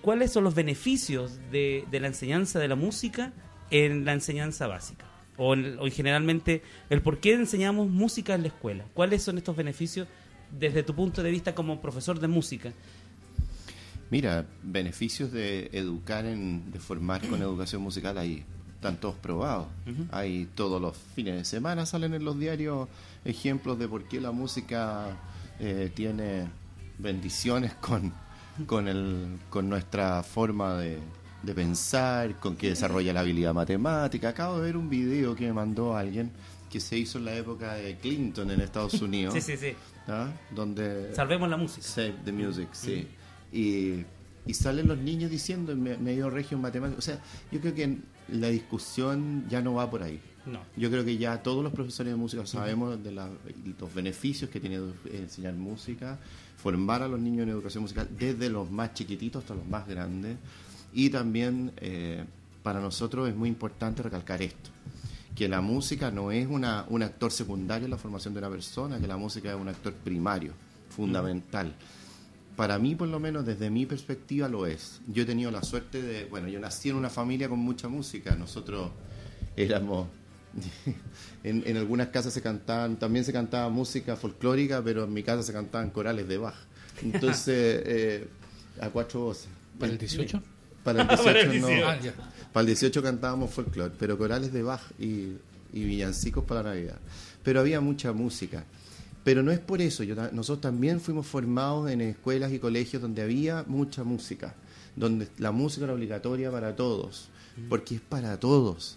¿cuáles son los beneficios de, la enseñanza de la música en la enseñanza básica? O, generalmente, el por qué enseñamos música en la escuela. ¿Cuáles son estos beneficios desde tu punto de vista como profesor de música? Mira, beneficios de educar, en, de formar con educación musical ahí están todos probados. Hay todos los fines de semana salen en los diarios ejemplos de por qué la música eh, tiene bendiciones con, con, el, con nuestra forma de, de pensar, con que desarrolla la habilidad matemática. Acabo de ver un video que me mandó alguien que se hizo en la época de Clinton en Estados Unidos. sí, sí, sí. ¿ah? Donde, Salvemos la música. Save the music, sí. Y, y salen los niños diciendo en medio regio en matemáticas. O sea, yo creo que la discusión ya no va por ahí. No. Yo creo que ya todos los profesores de música sabemos de los beneficios que tiene enseñar música, formar a los niños en educación musical desde los más chiquititos hasta los más grandes. Y también eh, para nosotros es muy importante recalcar esto, que la música no es una, un actor secundario en la formación de una persona, que la música es un actor primario, fundamental para mí por lo menos desde mi perspectiva lo es. Yo he tenido la suerte de, bueno, yo nací en una familia con mucha música, nosotros éramos, en, algunas casas se cantaban, también se cantaba música folclórica, pero en mi casa se cantaban corales de Bach. Entonces, eh, a cuatro voces. ¿Para el 18? Para el 18 no. Ah, para el 18 cantábamos folclore, pero corales de Bach y, y villancicos para Navidad. Pero había mucha música. Pero no es por eso, yo, nosotros también fuimos formados en escuelas y colegios donde había mucha música, donde la música era obligatoria para todos, porque es para todos.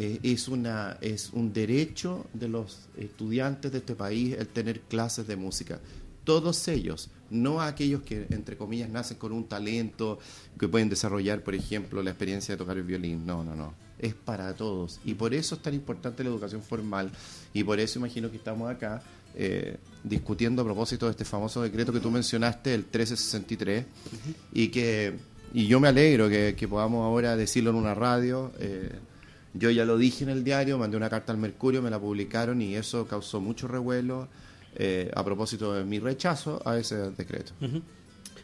Eh, es, una, es un derecho de los estudiantes de este país el tener clases de música. Todos ellos, no aquellos que, entre comillas, nacen con un talento, que pueden desarrollar, por ejemplo, la experiencia de tocar el violín. No, no, no. Es para todos. Y por eso es tan importante la educación formal. Y por eso imagino que estamos acá eh, discutiendo a propósito de este famoso decreto que tú mencionaste, el 1363, y que y yo me alegro que, podamos ahora decirlo en una radio. Eh, yo ya lo dije en el diario, mandé una carta al Mercurio, me la publicaron y eso causó mucho revuelo eh, a propósito de mi rechazo a ese decreto.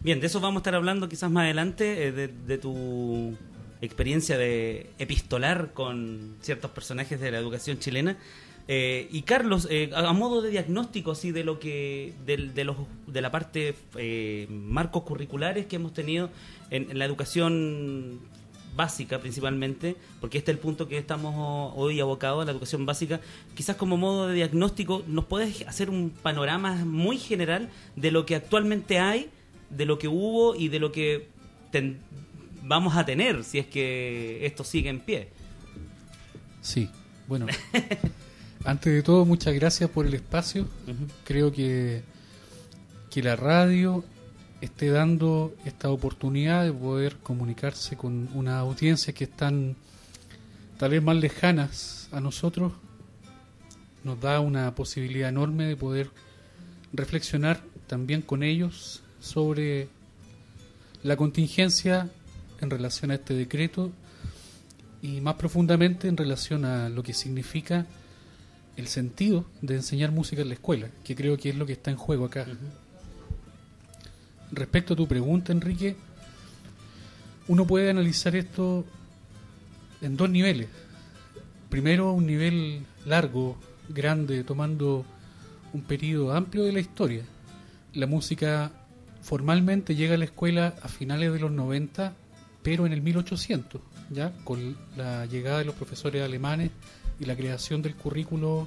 Bien, de eso vamos a estar hablando quizás más adelante, de, de tu experiencia de epistolar con ciertos personajes de la educación chilena. Eh, y Carlos, eh, a, modo de diagnóstico así de lo que de, los, de la parte eh, marcos curriculares que hemos tenido en, la educación básica principalmente, porque este es el punto que estamos hoy abocados a la educación básica, quizás como modo de diagnóstico, ¿nos puedes hacer un panorama muy general de lo que actualmente hay, de lo que hubo y de lo que vamos a tener si es que esto sigue en pie? Sí, bueno. Antes de todo, muchas gracias por el espacio. Creo que, que la radio esté dando esta oportunidad de poder comunicarse con una audiencia que están tal vez más lejanas a nosotros, nos da una posibilidad enorme de poder reflexionar también con ellos sobre la contingencia en relación a este decreto y más profundamente en relación a lo que significa el sentido de enseñar música en la escuela, que creo que es lo que está en juego acá. Respecto a tu pregunta, Enrique, uno puede analizar esto en dos niveles. Primero, un nivel largo, grande, tomando un periodo amplio de la historia. La música formalmente llega a la escuela a finales de los 90, pero en el 1800, ya con la llegada de los profesores alemanes y la creación del currículo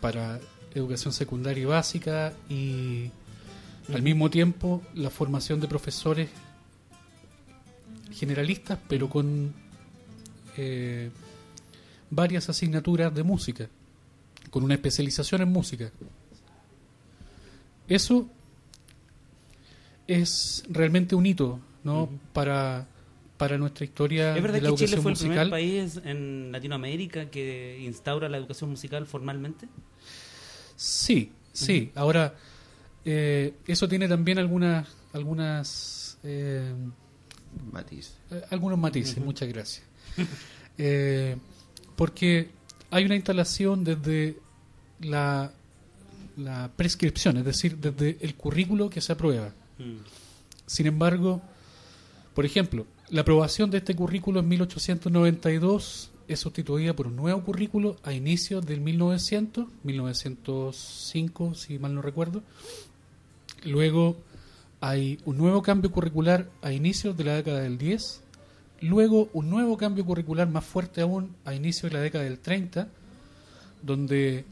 para educación secundaria y básica y al mismo tiempo la formación de profesores generalistas pero con eh, varias asignaturas de música con una especialización en música. Eso es realmente un hito no para para nuestra historia ¿Es verdad que Chile fue el primer país en Latinoamérica que instaura la educación musical formalmente? Sí, sí. Ahora, eh, eso tiene también algunas... algunas eh, matices. Eh, algunos matices, muchas gracias. porque hay una instalación desde la, la prescripción, es decir, desde el currículo que se aprueba. Mm. Sin embargo, Por ejemplo, la aprobación de este currículo en 1892 es sustituida por un nuevo currículo a inicios del 1900, 1905, si mal no recuerdo. Luego hay un nuevo cambio curricular a inicios de la década del 10. Luego un nuevo cambio curricular más fuerte aún a inicios de la década del 30, donde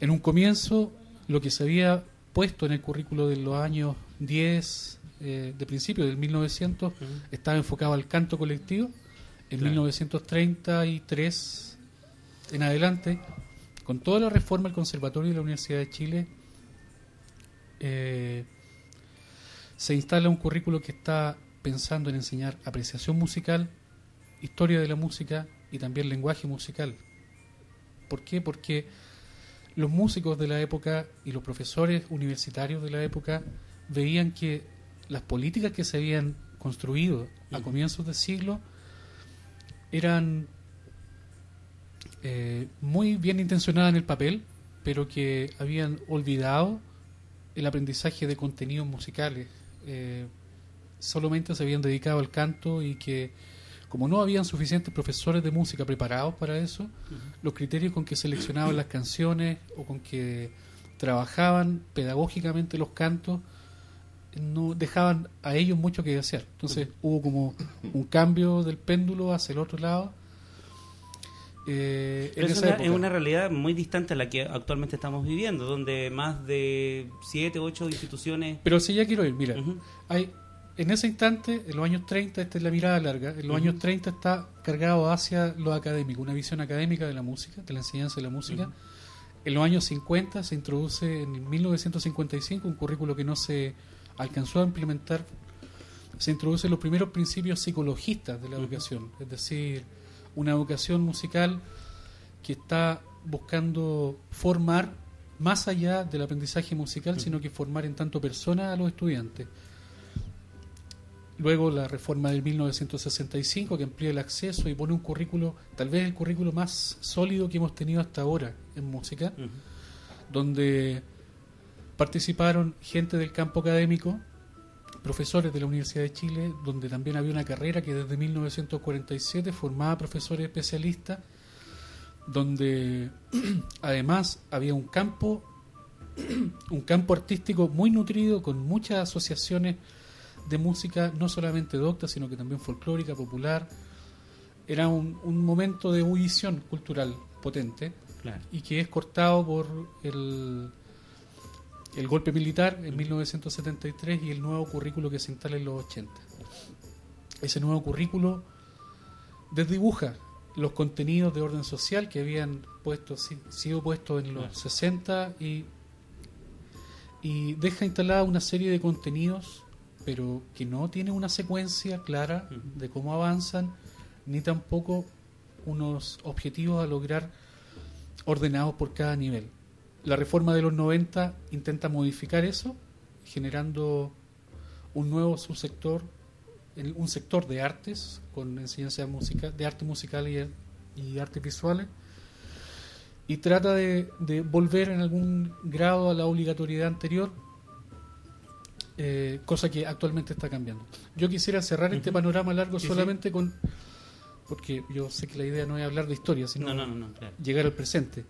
en un comienzo lo que se había puesto en el currículo de los años 10, eh, de principio del 1900, estaba enfocado al canto colectivo en 1933 en adelante, con toda la reforma del Conservatorio de la Universidad de Chile, eh, se instala un currículo que está pensando en enseñar apreciación musical, historia de la música y también lenguaje musical. ¿Por qué? Porque los músicos de la época y los profesores universitarios de la época veían que las políticas que se habían construido a comienzos del siglo eran eh, muy bien intencionadas en el papel, pero que habían olvidado el aprendizaje de contenidos musicales. Eh, solamente se habían dedicado al canto y que como no habían suficientes profesores de música preparados para eso, los criterios con que seleccionaban las canciones o con que trabajaban pedagógicamente los cantos no dejaban a ellos mucho que desear. Entonces hubo como un cambio del péndulo hacia el otro lado. Eh, es, una, es, una, realidad muy distante a la que actualmente estamos viviendo, donde más de siete, ocho instituciones... Pero si ya quiero ir, mira, hay, en ese instante, en los años 30, esta es la mirada larga, en los años 30 está cargado hacia lo académico, una visión académica de la música, de la enseñanza de la música. En los años 50 se introduce en 1955 un currículo que no se alcanzó a implementar, se introducen los primeros principios psicologistas de la educación, es decir, una educación musical que está buscando formar más allá del aprendizaje musical, sino que formar en tanto persona a los estudiantes. Luego la reforma del 1965 que amplía el acceso y pone un currículo, tal vez el currículo más sólido que hemos tenido hasta ahora en música, donde Participaron gente del campo académico, profesores de la Universidad de Chile, donde también había una carrera que desde 1947 formaba profesores especialistas, donde además había un campo, un campo artístico muy nutrido con muchas asociaciones de música, no solamente docta, sino que también folclórica, popular. Era un, momento de ebullición cultural potente y que es cortado por el el golpe militar en 1973 y el nuevo currículo que se instala en los 80. Ese nuevo currículo desdibuja los contenidos de orden social que habían puesto, sido puestos en los 60 y, y deja instalada una serie de contenidos, pero que no tienen una secuencia clara de cómo avanzan, ni tampoco unos objetivos a lograr ordenados por cada nivel. La reforma de los 90 intenta modificar eso, generando un nuevo subsector, un sector de artes, con enseñanza de, música, de arte musical y, y artes visuales, y trata de, volver en algún grado a la obligatoriedad anterior, eh, cosa que actualmente está cambiando. Yo quisiera cerrar este panorama largo solamente con porque yo sé que la idea no es hablar de historia, sino llegar al presente.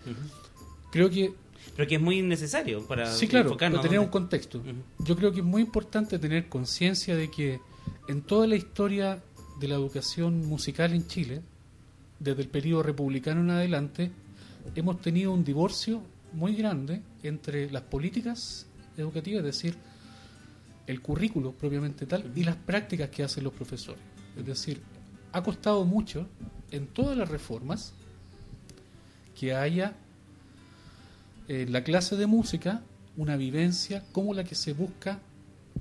Creo que pero que es muy necesario para sí, claro, para tener un contexto. Yo creo que es muy importante tener conciencia de que en toda la historia de la educación musical en Chile, desde el periodo republicano en adelante, hemos tenido un divorcio muy grande entre las políticas educativas, es decir, el currículo propiamente tal, y las prácticas que hacen los profesores. Es decir, ha costado mucho en todas las reformas que haya eh, la clase de música una vivencia como la que se busca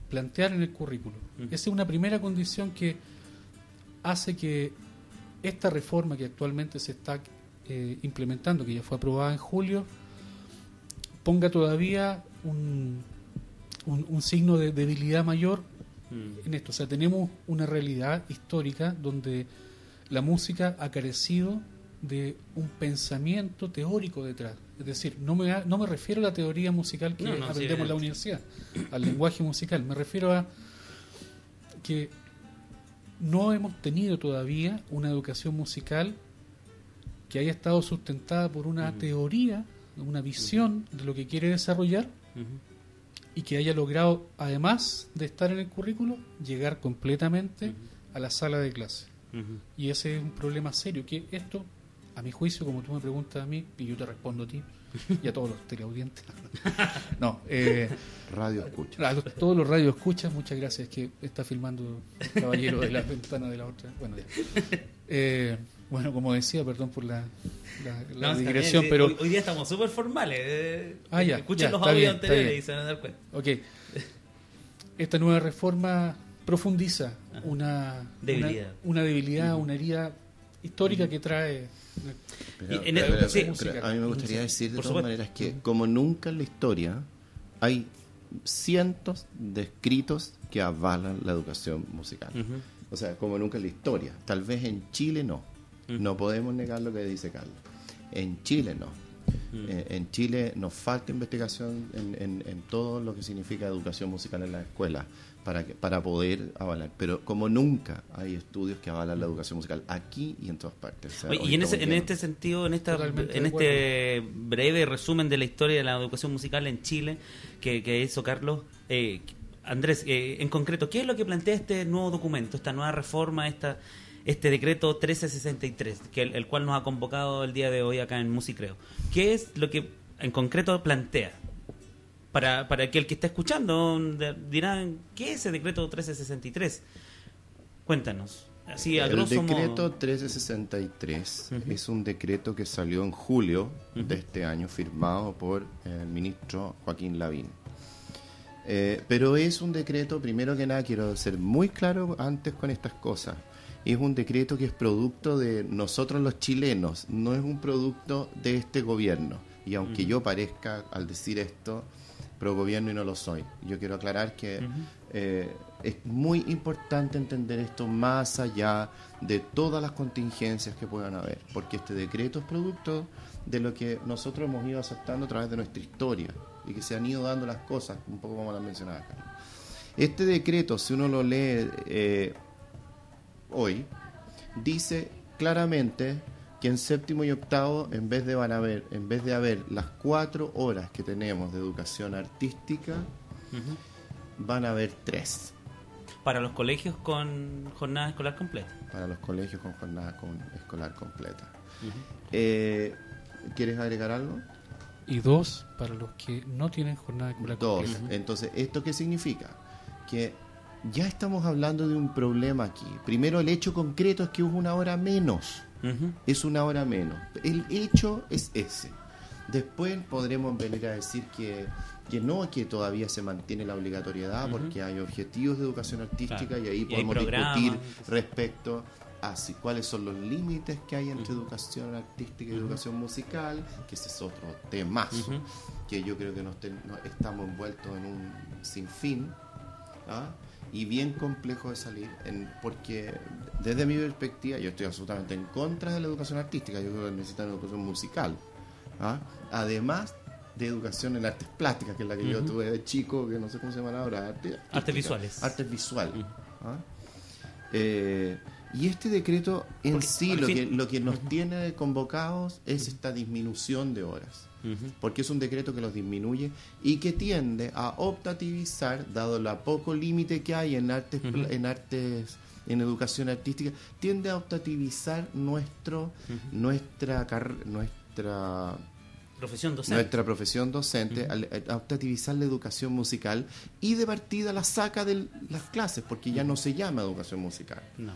plantear en el currículo. Esa es una primera condición que hace que esta reforma que actualmente se está eh, implementando, que ya fue aprobada en julio, ponga todavía un, un, signo de debilidad mayor en esto. O sea, tenemos una realidad histórica donde la música ha carecido de un pensamiento teórico detrás. Es decir, no me, no me refiero a la teoría musical que aprendemos en la universidad, al lenguaje musical. Me refiero a que no hemos tenido todavía una educación musical que haya estado sustentada por una teoría, una visión de lo que quiere desarrollar y que haya logrado, además de estar en el currículo, llegar completamente a la sala de clase. Y ese es un problema serio, que esto, a mi juicio, como tú me preguntas a mí, y yo te respondo a ti, y a todos los teleaudientes. no, eh, radio escucha. todos los radio escuchas, muchas gracias que está filmando el caballero de la ventana de la otra. Bueno, eh, bueno, como decía, perdón por la, la, digresión, pero... Hoy, día estamos súper formales. Eh, ah, ya, Escuchen los audios anteriores y se van a dar cuenta. Ok. Esta nueva reforma profundiza una debilidad, una, debilidad, una herida histórica que trae a mí me gustaría decir de todas maneras que como nunca en la historia hay cientos de escritos que avalan la educación musical. O sea, como nunca en la historia. Tal vez en Chile no. No podemos negar lo que dice Carlos. En Chile no. Eh, en Chile nos falta investigación en, en, todo lo que significa educación musical en la escuela para, que, para poder avalar. Pero como nunca hay estudios que avalan la educación musical aquí y en todas partes. y en, ese, en este sentido, en, esta, en este breve resumen de la historia de la educación musical en Chile que, que hizo Carlos, eh, Andrés, eh, en concreto, ¿qué es lo que plantea este nuevo documento, esta nueva reforma, esta este decreto 1363, que el, el, cual nos ha convocado el día de hoy acá en Musicreo. ¿Qué es lo que en concreto plantea? Para, para que el que está escuchando dirán, ¿qué es ese decreto 1363? Cuéntanos. Así, a el decreto 1363 es un decreto que salió en julio de este año, firmado por el ministro Joaquín Lavín. Eh, pero es un decreto, primero que nada, quiero ser muy claro antes con estas cosas. Es un decreto que es producto de nosotros los chilenos, no es un producto de este gobierno. Y aunque yo parezca, al decir esto, pro gobierno y no lo soy. Yo quiero aclarar que eh, es muy importante entender esto más allá de todas las contingencias que puedan haber, porque este decreto es producto de lo que nosotros hemos ido aceptando a través de nuestra historia y que se han ido dando las cosas, un poco como las mencionaba acá. Este decreto, si uno lo lee eh, hoy, dice claramente que en séptimo y octavo, en vez de van a ver, en vez de haber las cuatro horas que tenemos de educación artística, van a haber tres. Para los colegios con jornada escolar completa. Para los colegios con jornada escolar completa. Eh, ¿Quieres agregar algo? Y dos, para los que no tienen jornada escolar completa. Dos. Entonces, ¿esto qué significa? Que ya estamos hablando de un problema aquí. Primero, el hecho concreto es que hubo una hora menos es una hora menos. El hecho es ese. Después podremos venir a decir que, que no, que todavía se mantiene la obligatoriedad porque hay objetivos de educación artística y ahí podemos discutir respecto a si, cuáles son los límites que hay entre educación artística y educación musical, que ese es otro tema que yo creo que nos, estamos envueltos en un sinfín. ¿ah? Y bien complejo de salir, en, porque desde mi perspectiva yo estoy absolutamente en contra de la educación artística, yo creo que necesitan educación musical, ¿ah? además de educación en artes plásticas, que es la que yo tuve de chico, que no sé cómo se llama ahora, artes visuales. Artes visuales. ¿ah? Eh, y este decreto en sí, lo que, lo que nos tiene convocados es esta disminución de horas porque es un decreto que los disminuye y que tiende a optativizar, dado la poco límite que hay en artes, en artes en educación artística, tiende a optativizar nuestro, nuestra, nuestra profesión docente. Nuestra profesión docente, a optativizar la educación musical y de partida la saca de las clases, porque ya no se llama educación musical. No.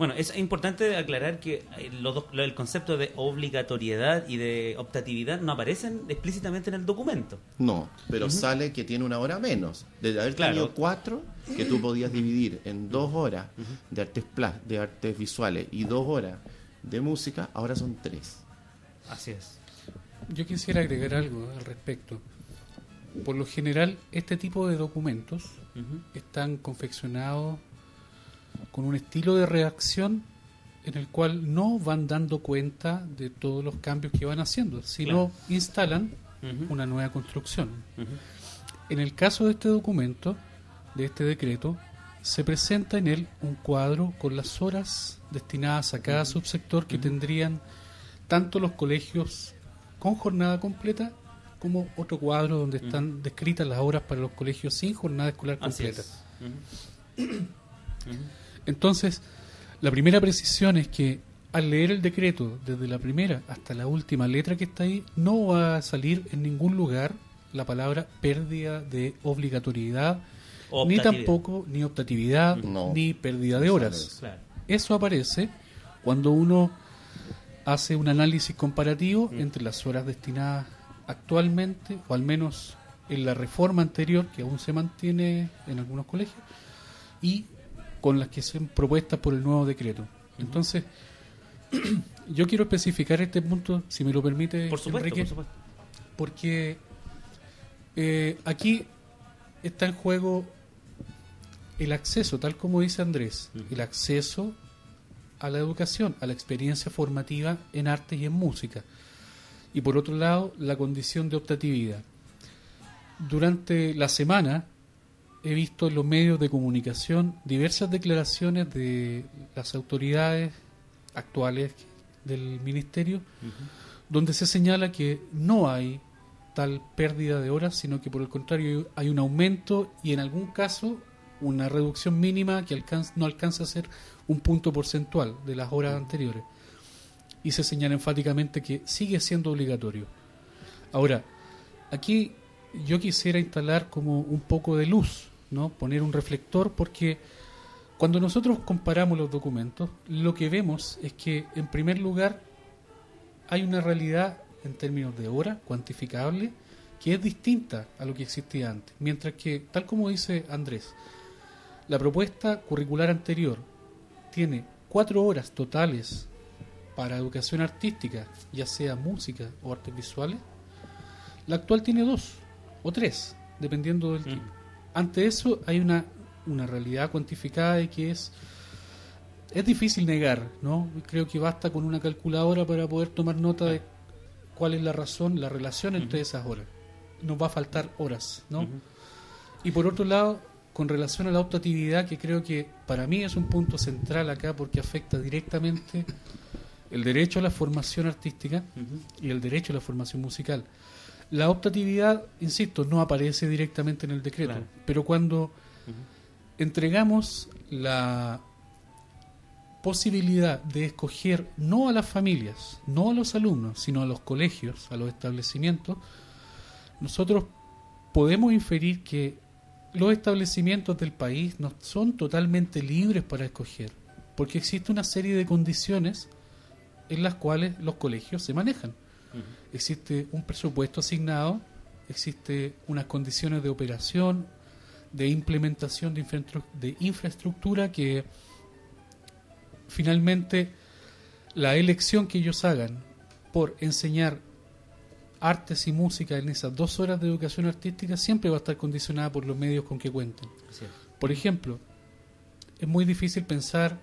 Bueno, es importante aclarar que eh, los el concepto de obligatoriedad y de optatividad no aparecen explícitamente en el documento. No, pero sale que tiene una hora menos. Desde haber tenido cuatro, que tú podías dividir en dos horas de artes plas, de artes visuales y dos horas de música, ahora son tres. Así es. Yo quisiera agregar algo al respecto. Por lo general, este tipo de documentos están confeccionados con un estilo de reacción en el cual no van dando cuenta de todos los cambios que van haciendo, sino instalan una nueva construcción. En el caso de este documento, de este decreto, se presenta en él un cuadro con las horas destinadas a cada subsector que tendrían tanto los colegios con jornada completa como otro cuadro donde están descritas las horas para los colegios sin jornada escolar completa. Entonces, la primera precisión es que al leer el decreto desde la primera hasta la última letra que está ahí, no va a salir en ningún lugar la palabra pérdida de obligatoriedad, ni tampoco ni optatividad, ni pérdida de horas. Eso aparece cuando uno hace un análisis comparativo mm. entre las horas destinadas actualmente, o al menos en la reforma anterior, que aún se mantiene en algunos colegios, y con las que son propuestas por el nuevo decreto. Entonces, yo quiero especificar este punto, si me lo permite, por supuesto, porque eh, aquí está en juego el acceso, tal como dice Andrés, el acceso a la educación, a la experiencia formativa en arte y en música. Y por otro lado, la condición de optatividad. Durante la semana he visto en los medios de comunicación diversas declaraciones de las autoridades actuales del ministerio, donde se señala que no hay tal pérdida de horas, sino que por el contrario hay un aumento y en algún caso una reducción mínima que alcanza, no alcanza a ser un punto porcentual de las horas anteriores. Y se señala enfáticamente que sigue siendo obligatorio. Ahora, aquí yo quisiera instalar como un poco de luz, ¿no? Poner un reflector porque cuando nosotros comparamos los documentos, lo que vemos es que en primer lugar hay una realidad en términos de hora cuantificable que es distinta a lo que existía antes, mientras que tal como dice Andrés, la propuesta curricular anterior tiene cuatro horas totales para educación artística, ya sea música o artes visuales. La actual tiene dos o tres, dependiendo del mm. tipo. Ante eso hay una, una realidad cuantificada y que es es difícil negar, ¿no? Creo que basta con una calculadora para poder tomar nota de cuál es la razón, la relación entre esas horas. Nos va a faltar horas, ¿no? Y por otro lado, con relación a la optatividad, que creo que para mí es un punto central acá porque afecta directamente el derecho a la formación artística y el derecho a la formación musical. La optatividad, insisto, no aparece directamente en el decreto, pero cuando entregamos la posibilidad de escoger no a las familias, no a los alumnos, sino a los colegios, a los establecimientos, nosotros podemos inferir que los establecimientos del país no son totalmente libres para escoger, porque existe una serie de condiciones en las cuales los colegios se manejan. Existe un presupuesto asignado, existe unas condiciones de operación, de implementación de, de infraestructura que finalmente la elección que ellos hagan por enseñar artes y música en esas dos horas de educación artística siempre va a estar condicionada por los medios con que cuenten. Por ejemplo, es muy difícil pensar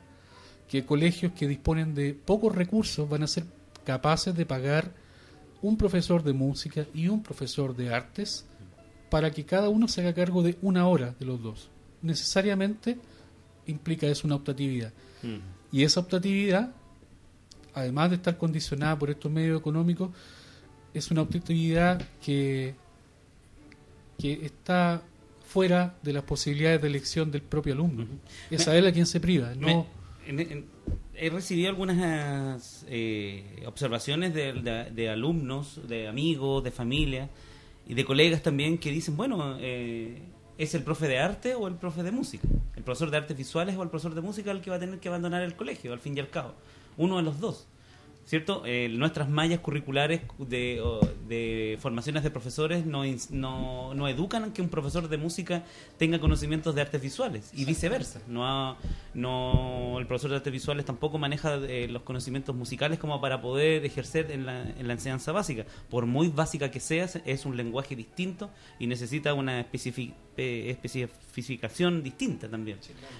que colegios que disponen de pocos recursos van a ser capaces de pagar un profesor de música y un profesor de artes para que cada uno se haga cargo de una hora de los dos. Necesariamente implica eso una optatividad. Y esa optatividad, además de estar condicionada por estos medios económicos, es una objetividad que, que está fuera de las posibilidades de elección del propio alumno. Es a él a quien se priva. No... he recibido algunas eh, observaciones de, alumnos, de amigos, de familia y de colegas también que dicen, bueno, eh, ¿es el profe de arte o el profe de música? ¿El profesor de artes visuales o el profesor de música el que va a tener que abandonar el colegio, al fin y al cabo? Uno de los dos. ¿Cierto? Eh, nuestras mallas curriculares de, de, formaciones de profesores no, no, no, educan a que un profesor de música tenga conocimientos de artes visuales y viceversa. No, no el profesor de artes visuales tampoco maneja eh, los conocimientos musicales como para poder ejercer en la, en la enseñanza básica. Por muy básica que sea, es un lenguaje distinto y necesita una especificación distinta también.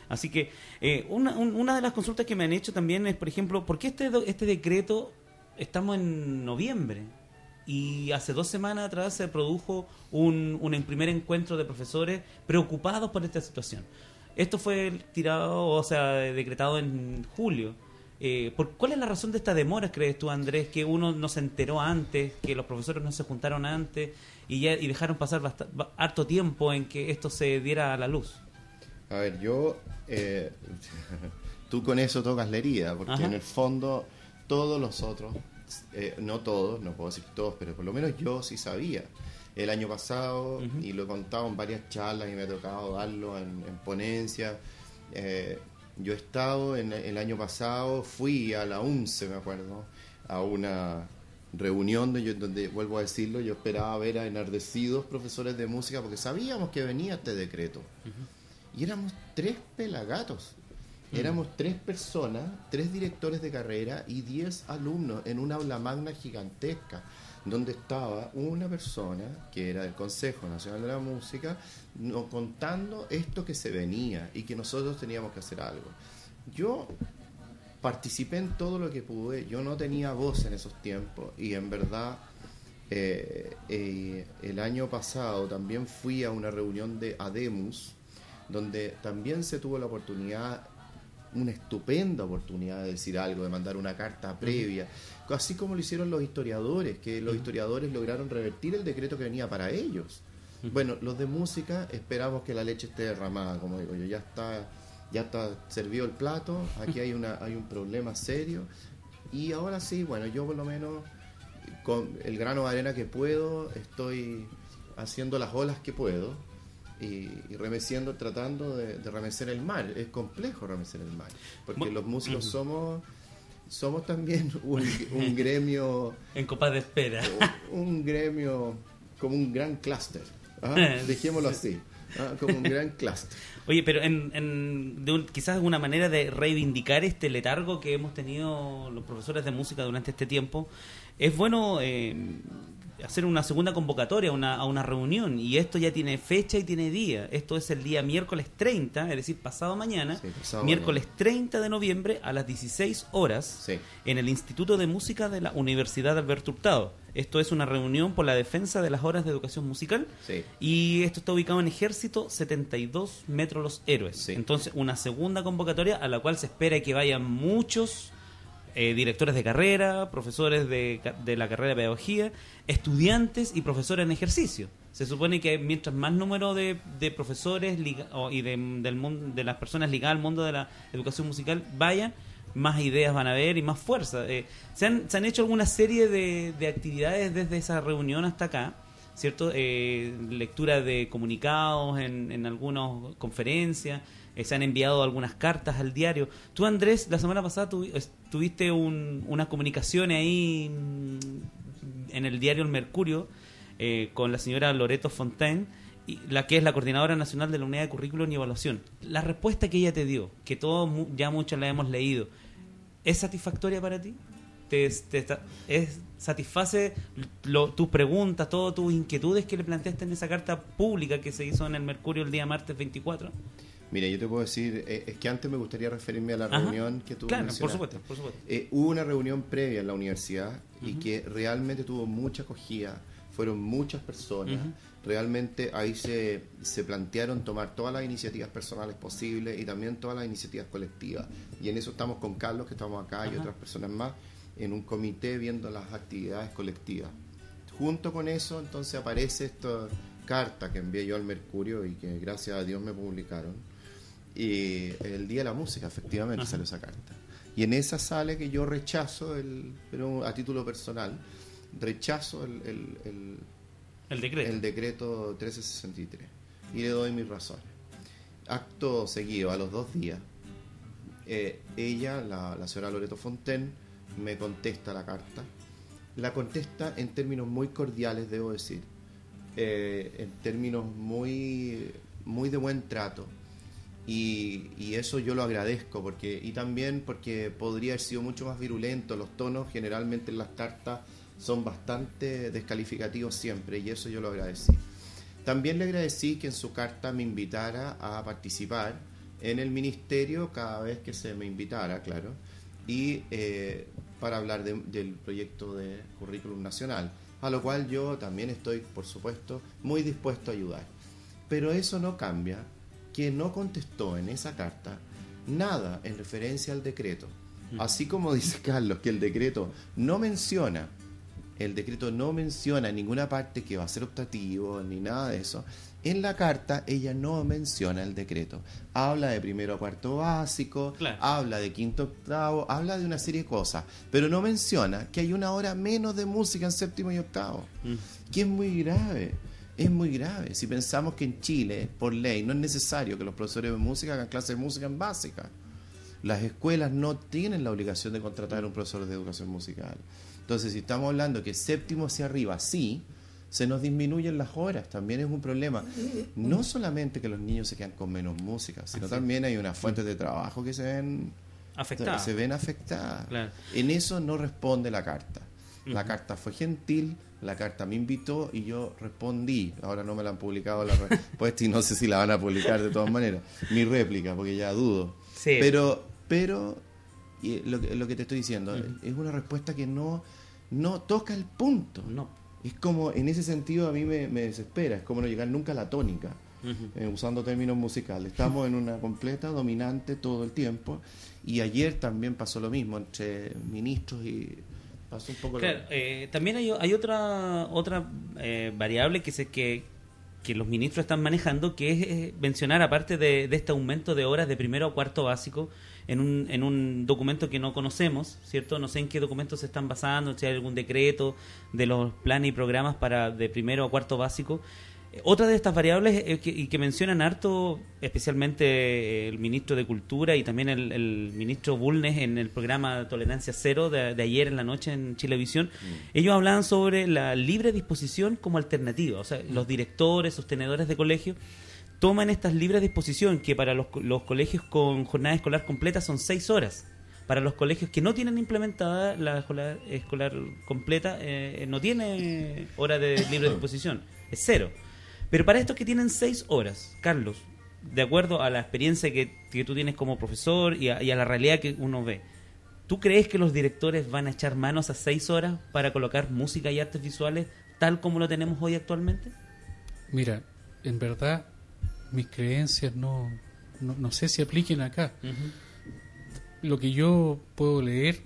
Así que eh, una, una de las consultas que me han hecho también es, por ejemplo, ¿por qué este, este decreto estamos en noviembre y hace dos semanas atrás se produjo un, un primer encuentro de profesores preocupados por esta situación. Esto fue tirado, o sea, decretado en julio. Eh, ¿por, ¿Cuál es la razón de esta demora, crees tú, Andrés? Que uno no se enteró antes, que los profesores no se juntaron antes y ya y dejaron pasar harto tiempo en que esto se diera a la luz. A ver, yo, eh, tú con eso tocas la herida, porque en el fondo todos los otros, eh, no todos, no puedo decir todos, pero por lo menos yo sí sabía. El año pasado, y lo he contado en varias charlas y me ha tocado darlo en, en ponencias, eh, yo he estado en el año pasado, fui a la UNCE, me acuerdo, a una reunión de, donde, vuelvo a decirlo, yo esperaba ver a enardecidos profesores de música porque sabíamos que venía este decreto. Y éramos tres pelagatos. Mm. Éramos tres personas, tres directores de carrera y diez alumnos en una aula magna gigantesca, donde estaba una persona que era del Consejo Nacional de la Música, no, contando esto que se venía y que nosotros teníamos que hacer algo. Yo participé en todo lo que pude, yo no tenía voz en esos tiempos y en verdad eh, eh, el año pasado también fui a una reunión de ADEMUS, donde también se tuvo la oportunidad una estupenda oportunidad de decir algo, de mandar una carta previa, así como lo hicieron los historiadores, que los historiadores lograron revertir el decreto que venía para ellos. Bueno, los de música esperamos que la leche esté derramada, como digo yo, ya está, ya está servido el plato, aquí hay una, hay un problema serio, y ahora sí, bueno, yo por lo menos con el grano de arena que puedo, estoy haciendo las olas que puedo, y, remeciendo, tratando de, remecer el mar. Es complejo remecer el mar, porque los músicos somos somos también un, gremio... en copas de espera. Un, gremio como un gran clúster. ¿ah? Dejémoslo así. ¿ah? Como un gran clúster. Oye, pero en, en de quizás una manera de reivindicar este letargo que hemos tenido los profesores de música durante este tiempo, es bueno eh, hacer una segunda convocatoria una, a una reunión y esto ya tiene fecha y tiene día. Esto es el día miércoles 30, es decir, pasado mañana, miércoles 30 de noviembre a las 16 horas en el Instituto de Música de la Universidad de Alberto Hurtado. Esto es una reunión por la defensa de las horas de educación musical y esto está ubicado en Ejército 72 Metro Los Héroes. Entonces, una segunda convocatoria a la cual se espera que vayan muchos eh, directores de carrera, profesores de, de, la carrera de pedagogía, estudiantes y profesores en ejercicio. Se supone que mientras más número de, de profesores y de, del mundo, de las personas ligadas al mundo de la educación musical vayan, más ideas van a haber y más fuerza. Eh, se, han, se han hecho alguna serie de, de actividades desde esa reunión hasta acá. ¿Cierto? Eh, lectura de comunicados en, en algunas conferencias, eh, se han enviado algunas cartas al diario. Tú, Andrés, la semana pasada tuviste un, una comunicación ahí mm, en el diario El Mercurio eh, con la señora Loreto Fontaine, y, la que es la coordinadora nacional de la unidad de currículum y evaluación. La respuesta que ella te dio, que todos ya muchos la hemos leído, ¿es satisfactoria para ti? ¿Te, es, satisface tus preguntas, todas tus inquietudes que le planteaste en esa carta pública que se hizo en el Mercurio el día martes 24? Mira, yo te puedo decir, eh, es que antes me gustaría referirme a la reunión que tuvo. Claro, por supuesto, por supuesto. Eh, hubo una reunión previa en la universidad y que realmente tuvo mucha acogida, fueron muchas personas. Realmente ahí se, se plantearon tomar todas las iniciativas personales posibles y también todas las iniciativas colectivas. Y en eso estamos con Carlos, que estamos acá, y otras personas más, en un comité viendo las actividades colectivas. Junto con eso, entonces aparece esta carta que envié yo al Mercurio y que gracias a Dios me publicaron y el Día de la Música, efectivamente, sale esa carta. Y en esa sale que yo rechazo, el, pero a título personal, rechazo el, el, el, decreto. el decreto 1363 y le doy mis razones. Acto seguido, a los dos días, eh, ella, la, la señora Loreto Fontaine, me contesta la carta. La contesta en términos muy cordiales, debo decir, eh, en términos muy, muy de buen trato y, eso yo lo agradezco, porque y también porque podría haber sido mucho más virulento. Los tonos generalmente en las cartas son bastante descalificativos siempre, y eso yo lo agradecí. También le agradecí que en su carta me invitara a participar en el ministerio cada vez que se me invitara, claro, y eh, para hablar del proyecto de currículum nacional, a lo cual yo también estoy, por supuesto, muy dispuesto a ayudar. Pero eso no cambia que no contestó en esa carta nada en referencia al decreto. Mm. Así como dice Carlos que el decreto no menciona, el decreto no menciona en ninguna parte que va a ser optativo ni nada de eso. En la carta ella no menciona el decreto. Habla de primero a cuarto básico, habla de quinto octavo, habla de una serie de cosas, pero no menciona que hay una hora menos de música en séptimo y octavo, mm. que es muy grave es muy grave. Si pensamos que en Chile, por ley, no es necesario que los profesores de música hagan clases de música en básica. Las escuelas no tienen la obligación de contratar a un profesor de educación musical. Entonces, si estamos hablando que séptimo hacia arriba, sí, se nos disminuyen las horas, también es un problema. No solamente que los niños se quedan con menos música, sino también hay unas fuentes de trabajo que se ven afectadas. Se ven afectadas. En eso no responde la carta. La carta fue gentil, la carta me invitó y yo respondí. Ahora no me la han publicado la respuesta y no sé si la van a publicar de todas maneras. Mi réplica, porque ya dudo. Pero, pero lo, que, lo que te estoy diciendo es una respuesta que no, no toca el punto. No. Es como, en ese sentido, a mí me, desespera. Es como no llegar nunca a la tónica. Eh, usando términos musicales. Estamos en una completa dominante todo el tiempo y ayer también pasó lo mismo entre ministros y eh, también hay, otra otra eh, variable que, se, que, que los ministros están manejando, que es eh, mencionar, aparte de, este aumento de horas de primero a cuarto básico, en un, en un documento que no conocemos, ¿cierto? No sé en qué documentos se están basando, si hay algún decreto de los planes y programas para de primero a cuarto básico, otra de estas variables que, y que mencionan harto, especialmente el ministro de Cultura y también el, ministro Bulnes en el programa Tolerancia Cero de, ayer en la noche en Chilevisión, mm. ellos hablaban sobre la libre disposición como alternativa. O sea, los directores, sostenedores de colegios toman estas libres disposición que para los, colegios con jornada escolar completa son seis horas. Para los colegios que no tienen implementada la escolar, escolar completa, eh, no tiene hora de libre disposición, es cero. Pero para estos que tienen seis horas, Carlos, de acuerdo a la experiencia que, tú tienes como profesor y a, la realidad que uno ve, ¿tú crees que los directores van a echar manos a seis horas para colocar música y artes visuales tal como lo tenemos hoy actualmente? Mira, en verdad mis creencias no, no, sé si apliquen acá. Lo que yo puedo leer,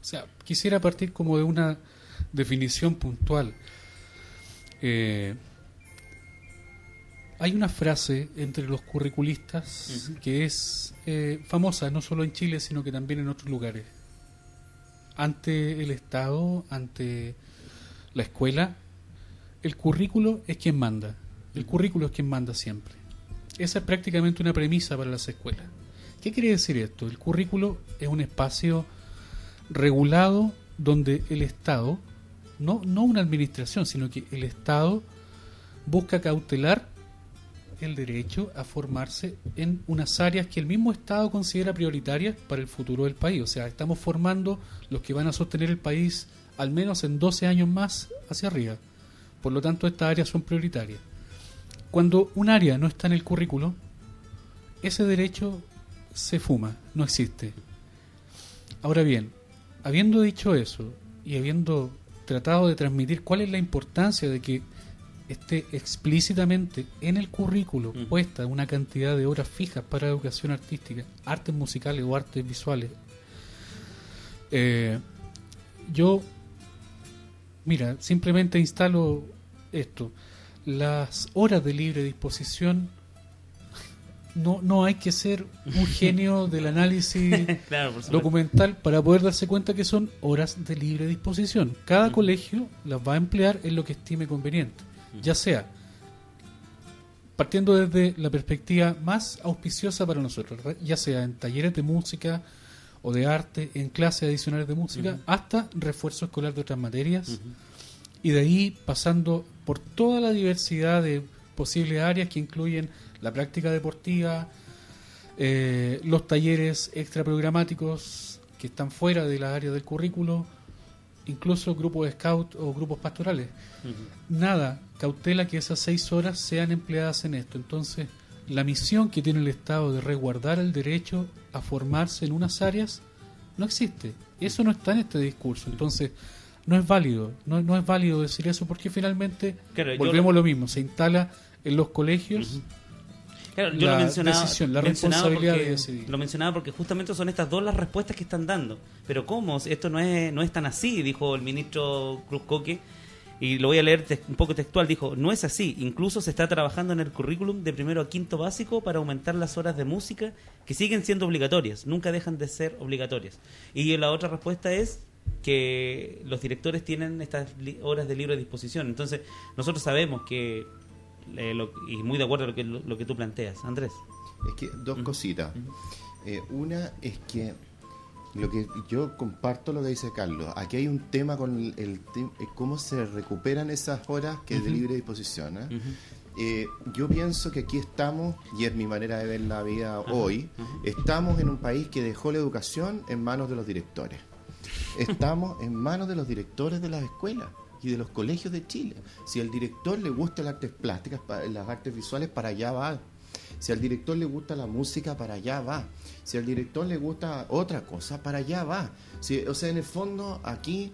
o sea, quisiera partir como de una definición puntual. Eh, hay una frase entre los curriculistas que es eh, famosa no solo en Chile, sino que también en otros lugares. Ante el Estado, ante la escuela, el currículo es quien manda. El currículo es quien manda siempre. Esa es prácticamente una premisa para las escuelas. ¿Qué quiere decir esto? El currículo es un espacio regulado donde el Estado, no, no una administración, sino que el Estado busca cautelar el derecho a formarse en unas áreas que el mismo Estado considera prioritarias para el futuro del país. O sea, estamos formando los que van a sostener el país al menos en 12 años más hacia arriba. Por lo tanto, estas áreas son prioritarias. Cuando un área no está en el currículo, ese derecho se fuma, no existe. Ahora bien, habiendo dicho eso y habiendo tratado de transmitir cuál es la importancia de que esté explícitamente en el currículo puesta una cantidad de horas fijas para educación artística, artes musicales o artes visuales. Eh, yo, mira, simplemente instalo esto. Las horas de libre disposición no, no hay que ser un genio del análisis documental para poder darse cuenta que son horas de libre disposición. Cada colegio las va a emplear en lo que estime conveniente ya sea partiendo desde la perspectiva más auspiciosa para nosotros, ya sea en talleres de música o de arte, en clases adicionales de música, hasta refuerzo escolar de otras materias, y de ahí pasando por toda la diversidad de posibles áreas que incluyen la práctica deportiva, eh, los talleres extraprogramáticos que están fuera de la área del currículo, incluso grupos de scout o grupos pastorales. Nada cautela que esas seis horas sean empleadas en esto. Entonces, la misión que tiene el Estado de resguardar el derecho a formarse en unas áreas no existe. Eso no está en este discurso. Entonces, no es válido. No, no es válido decir eso porque finalmente volvemos lo... lo mismo. Se instala en los colegios Claro, yo lo mencionaba, decisión, la responsabilidad porque, Lo mencionaba porque justamente son estas dos las respuestas que están dando. Pero ¿cómo? Esto no es, no es tan así, dijo el ministro Cruz Coque. Y lo voy a leer un poco textual. Dijo, no es así. Incluso se está trabajando en el currículum de primero a quinto básico para aumentar las horas de música que siguen siendo obligatorias. Nunca dejan de ser obligatorias. Y la otra respuesta es que los directores tienen estas horas de libre disposición. Entonces, nosotros sabemos que eh, y muy de acuerdo a lo que, lo, que tú planteas, Andrés. Es que dos cositas. Eh, una es que lo que yo comparto lo que dice Carlos. Aquí hay un tema con el, el eh, cómo se recuperan esas horas que es de libre disposición. yo pienso que aquí estamos, y es mi manera de ver la vida hoy, estamos en un país que dejó la educación en manos de los directores. Estamos en manos de los directores de las escuelas y de los colegios de Chile. Si al director le gusta las artes plásticas, las artes visuales, para allá va. Si al director le gusta la música, para allá va. Si al director le gusta otra cosa, para allá va. Si, o sea, en el fondo aquí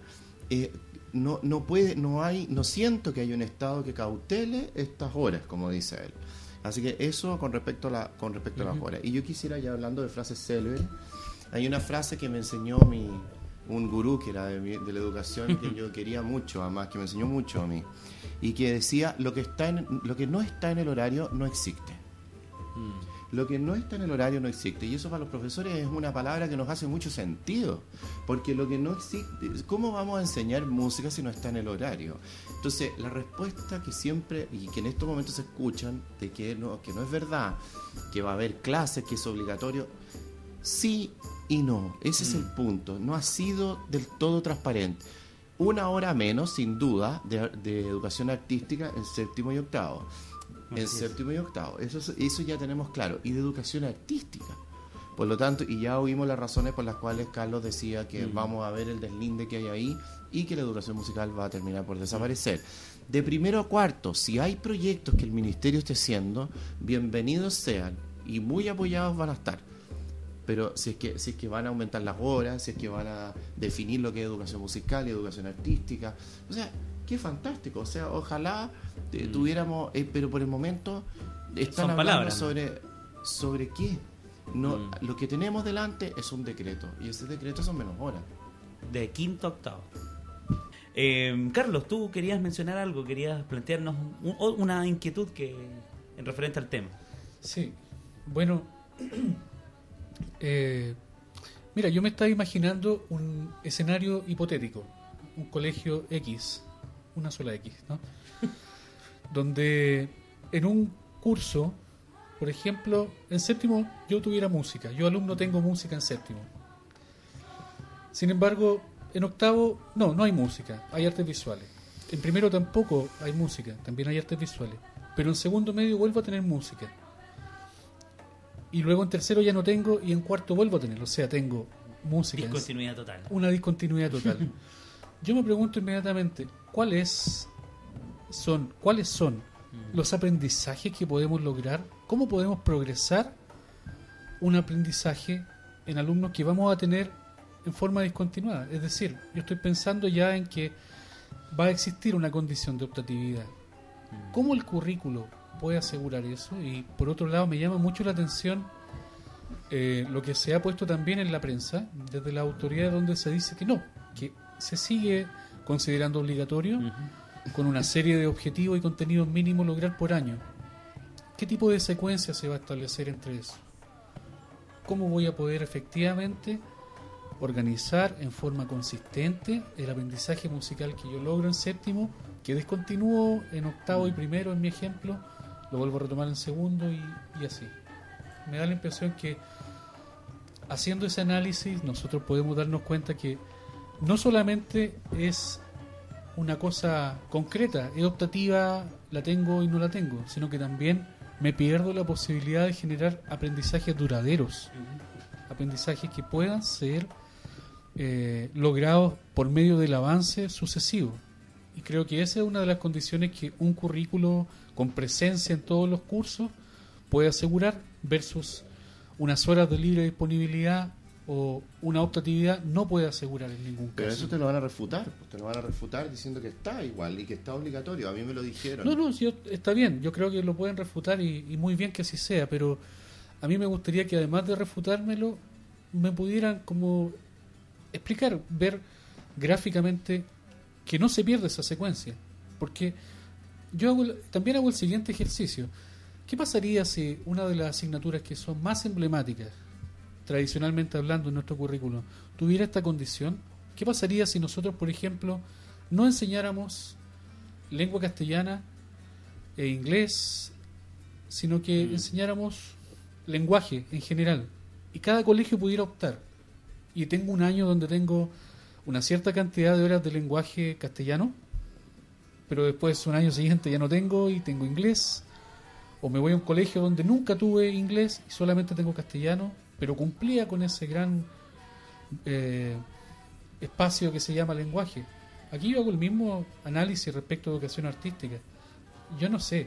eh, no, no puede, no hay, no siento que haya un Estado que cautele estas horas, como dice él. Así que eso con respecto a la, con respecto a las horas. Y yo quisiera ya hablando de frases célebres, hay una frase que me enseñó mi, un gurú que era de, la educación que yo quería mucho, además que me enseñó mucho a mí, y que decía, lo que, está en, lo que no está en el horario no existe. Mm. Lo que no está en el horario no existe. Y eso para los profesores es una palabra que nos hace mucho sentido. Porque lo que no existe, ¿cómo vamos a enseñar música si no está en el horario? Entonces, la respuesta que siempre, y que en estos momentos se escuchan, de que no, que no es verdad, que va a haber clases, que es obligatorio, sí y no. Ese es el mm. punto. No ha sido del todo transparente. Una hora menos, sin duda, de, educación artística en séptimo y octavo. En séptimo y octavo. Eso, eso ya tenemos claro. Y de educación artística. Por lo tanto, y ya oímos las razones por las cuales Carlos decía que mm. vamos a ver el deslinde que hay ahí y que la educación musical va a terminar por desaparecer. De primero a cuarto, si hay proyectos que el ministerio esté haciendo, bienvenidos sean y muy apoyados van a estar pero si es que si es que van a aumentar las horas, si es que van a definir lo que es educación musical y educación artística, o sea, qué fantástico, o sea, ojalá eh, mm. tuviéramos, eh, pero por el momento están hablando sobre sobre qué. No, mm. lo que tenemos delante es un decreto y ese decreto son menos horas. De quinto a octavo. Eh, Carlos, tú querías mencionar algo, querías plantearnos una inquietud que en referente al tema. Sí, bueno, eh, mira, yo me estaba imaginando un escenario hipotético, un colegio X, una sola X, ¿no? Donde en un curso, por ejemplo, en séptimo yo tuviera música, yo alumno tengo música en séptimo. Sin embargo, en octavo, no, no hay música, hay artes visuales. En primero tampoco hay música, también hay artes visuales. Pero en segundo medio vuelvo a tener música y luego en tercero ya no tengo y en cuarto vuelvo a tener. O sea, tengo música. Discontinuidad total. Una discontinuidad total. Yo me pregunto inmediatamente, ¿cuáles son, cuáles son mm. los aprendizajes que podemos lograr? ¿Cómo podemos progresar un aprendizaje en alumnos que vamos a tener en forma discontinuada? Es decir, yo estoy pensando ya en que va a existir una condición de optatividad. Mm. ¿Cómo el currículo puede asegurar eso. Y por otro lado, me llama mucho la atención eh, lo que se ha puesto también en la prensa, desde la autoridad donde se dice que no, que se sigue considerando obligatorio con una serie de objetivos y contenidos mínimos lograr por año. ¿Qué tipo de secuencia se va a establecer entre eso? ¿Cómo voy a poder efectivamente organizar en forma consistente el aprendizaje musical que yo logro en séptimo, que descontinúo en octavo y primero en mi ejemplo, lo vuelvo a retomar en segundo y, así. Me da la impresión que haciendo ese análisis nosotros podemos darnos cuenta que no solamente es una cosa concreta, es optativa, la tengo y no la tengo, sino que también me pierdo la posibilidad de generar aprendizajes duraderos, aprendizajes que puedan ser eh, logrados por medio del avance sucesivo. Y creo que esa es una de las condiciones que un currículo con presencia en todos los cursos puede asegurar versus unas horas de libre disponibilidad o una optatividad no puede asegurar en ningún caso. Pero eso te lo van a refutar, pues, te lo van a refutar diciendo que está igual y que está obligatorio. A mí me lo dijeron. No, no, está bien, yo creo que lo pueden refutar y, y, muy bien que así sea, pero a mí me gustaría que además de refutármelo, me pudieran como explicar, ver gráficamente que no se pierda esa secuencia. Porque yo también hago el siguiente ejercicio. ¿Qué pasaría si una de las asignaturas que son más emblemáticas, tradicionalmente hablando en nuestro currículo, tuviera esta condición? ¿Qué pasaría si nosotros, por ejemplo, no enseñáramos lengua castellana e inglés, sino que mm. enseñáramos lenguaje en general? Y cada colegio pudiera optar. Y tengo un año donde tengo una cierta cantidad de horas de lenguaje castellano, pero después un año siguiente ya no tengo y tengo inglés, o me voy a un colegio donde nunca tuve inglés y solamente tengo castellano, pero cumplía con ese gran eh, espacio que se llama lenguaje. Aquí yo hago el mismo análisis respecto a educación artística. Yo no sé,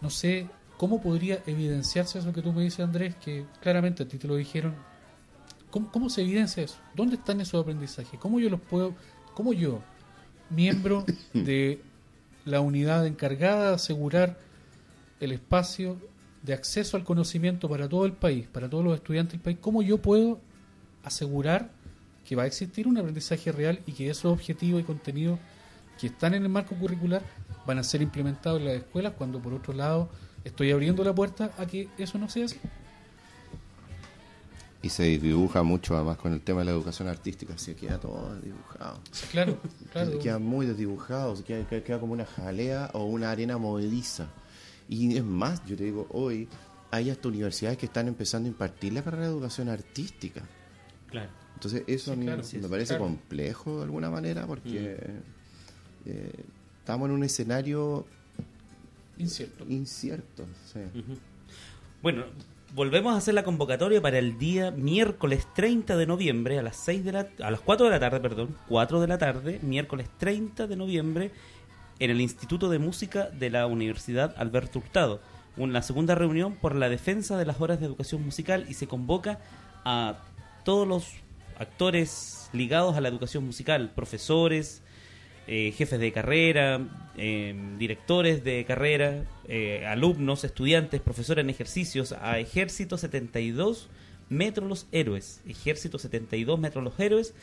no sé cómo podría evidenciarse eso que tú me dices, Andrés, que claramente a ti te lo dijeron ¿Cómo, se evidencia eso? ¿Dónde están esos aprendizajes? ¿Cómo yo los puedo, cómo yo, miembro de la unidad encargada de asegurar el espacio de acceso al conocimiento para todo el país, para todos los estudiantes del país, cómo yo puedo asegurar que va a existir un aprendizaje real y que esos objetivos y contenidos que están en el marco curricular van a ser implementados en las escuelas cuando por otro lado estoy abriendo la puerta a que eso no sea así? Y se dibuja mucho además con el tema de la educación artística, se queda todo dibujado. Claro, claro. Queda muy desdibujado, se queda, queda, como una jalea o una arena movediza. Y es más, yo te digo, hoy hay hasta universidades que están empezando a impartir la carrera de educación artística. Claro. Entonces eso a mí me parece complejo de alguna manera porque mm. eh, estamos en un escenario incierto. Incierto, sí. Bueno, volvemos a hacer la convocatoria para el día miércoles 30 de noviembre a las 6 de la, a las 4 de la tarde, perdón, 4 de la tarde, miércoles 30 de noviembre en el Instituto de Música de la Universidad Alberto Hurtado. Una segunda reunión por la defensa de las horas de educación musical y se convoca a todos los actores ligados a la educación musical, profesores, eh, jefes de carrera, eh, directores de carrera, eh, alumnos, estudiantes, profesores en ejercicios a Ejército 72 Metros Los Héroes. Ejército 72 Metros Los Héroes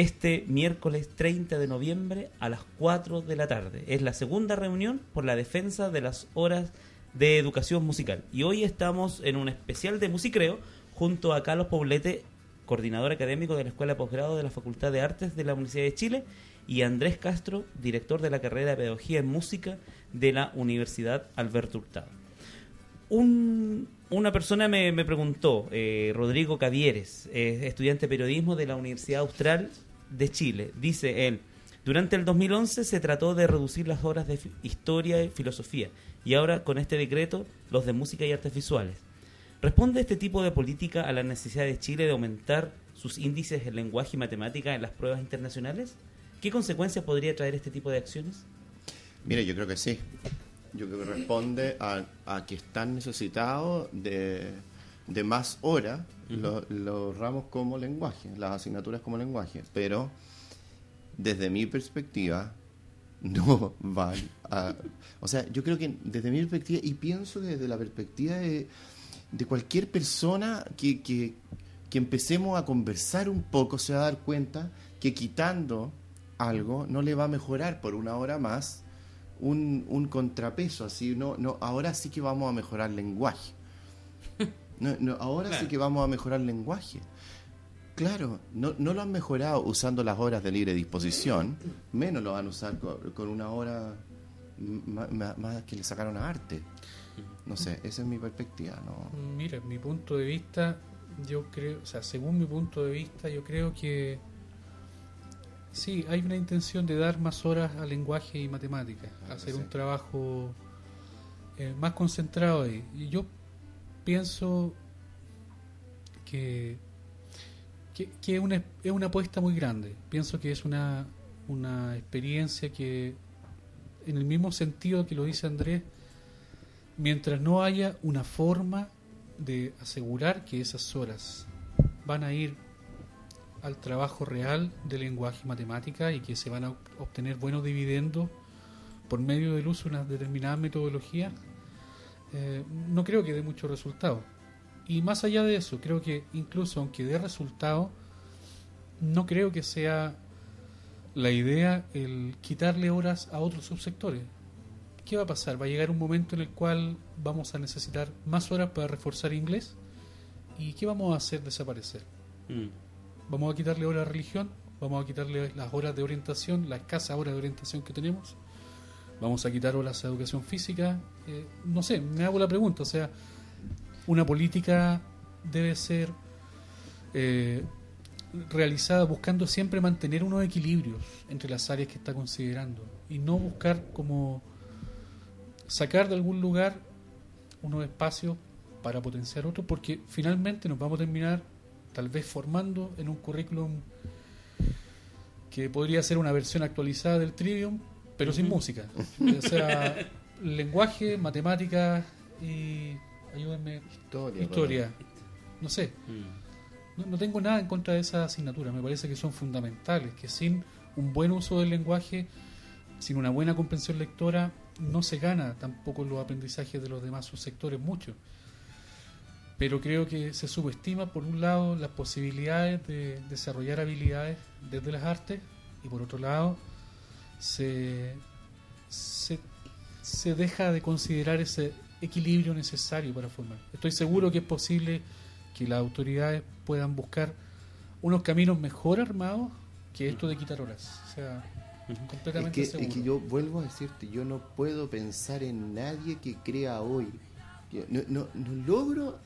este miércoles 30 de noviembre a las 4 de la tarde. Es la segunda reunión por la defensa de las horas de educación musical. Y hoy estamos en un especial de Musicreo junto a Carlos Poblete, coordinador académico de la Escuela de Posgrado de la Facultad de Artes de la Universidad de Chile, y Andrés Castro, director de la carrera de Pedagogía en Música de la Universidad Alberto Hurtado. una persona me, preguntó, eh, Rodrigo Cavieres, estudiante de periodismo de la Universidad Austral de Chile. Dice él, durante el 2011 se trató de reducir las horas de historia y filosofía y ahora con este decreto los de música y artes visuales. ¿Responde este tipo de política a la necesidad de Chile de aumentar sus índices en lenguaje y matemática en las pruebas internacionales? ¿Qué consecuencias podría traer este tipo de acciones? Mire, yo creo que sí. Yo creo que responde a, que están necesitados de, más horas los, ramos como lenguaje, las asignaturas como lenguaje. Pero desde mi perspectiva, no van a... O sea, yo creo que desde mi perspectiva, y pienso desde la perspectiva de, cualquier persona que, que, que empecemos a conversar un poco, se va a dar cuenta que quitando algo no le va a mejorar por una hora más un, un contrapeso, así, no, no, ahora sí que vamos a mejorar el lenguaje. No, no, ahora sí que vamos a mejorar el lenguaje. Claro, no, no lo han mejorado usando las horas de libre disposición, menos lo van a usar con, una hora más, que le sacaron a arte. No sé, esa es mi perspectiva. ¿no? Mira, mi punto de vista, yo creo, o sea, según mi punto de vista, yo creo que Sí, hay una intención de dar más horas a lenguaje y matemáticas, hacer un trabajo eh, más concentrado ahí. Y yo pienso que, que, es, una, es una apuesta muy grande. Pienso que es una, una experiencia que, en el mismo sentido que lo dice Andrés, mientras no haya una forma de asegurar que esas horas van a ir al trabajo real de lenguaje y matemática y que se van a obtener buenos dividendos por medio del uso de una determinada metodología, eh, no creo que dé mucho resultado. Y más allá de eso, creo que incluso aunque dé resultado, no creo que sea la idea el quitarle horas a otros subsectores. ¿Qué va a pasar? Va a llegar un momento en el cual vamos a necesitar más horas para reforzar inglés. ¿Y qué vamos a hacer desaparecer? Mm. ¿Vamos a quitarle horas a religión? ¿Vamos a quitarle las horas de orientación, la escasa hora de orientación que tenemos? ¿Vamos a quitar horas a educación física? Eh, no sé, me hago la pregunta. O sea, una política debe ser eh, realizada buscando siempre mantener unos equilibrios entre las áreas que está considerando y no buscar como sacar de algún lugar unos espacios para potenciar otros porque finalmente nos vamos a terminar tal vez formando en un currículum que podría ser una versión actualizada del Trivium pero sin música o sea lenguaje, matemáticas y ayúdenme historia, historia. no sé mm no, tengo nada en contra de esas asignaturas, me parece que son fundamentales, que sin un buen uso del lenguaje, sin una buena comprensión lectora, no se gana tampoco los aprendizajes de los demás subsectores mucho. Pero creo que se subestima, por un lado, las posibilidades de desarrollar habilidades desde las artes y por otro lado, se, se, se deja de considerar ese equilibrio necesario para formar. Estoy seguro que es posible que las autoridades puedan buscar unos caminos mejor armados que esto de quitar horas. O sea, completamente es que, Es que yo vuelvo a decirte, yo no puedo pensar en nadie que crea hoy. no, no, no logro